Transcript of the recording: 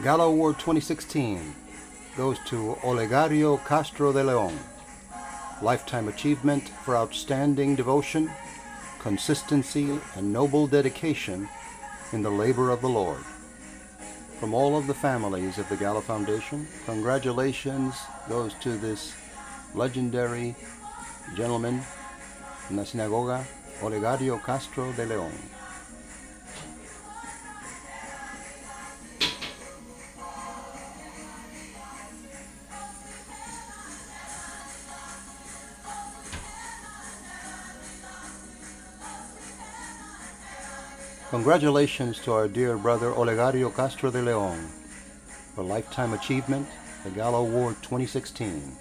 Gala Award 2016 goes to Olegario Castro de Leon. Lifetime Achievement for Outstanding Devotion, Consistency, and Noble Dedication in the Labor of the Lord. From all of the families of the Gala Foundation, congratulations goes to this legendary gentleman in the sinagoga, Olegario Castro de Leon. Congratulations to our dear brother Olegario Castro de Leon for Lifetime Achievement, the Gala Award 2016.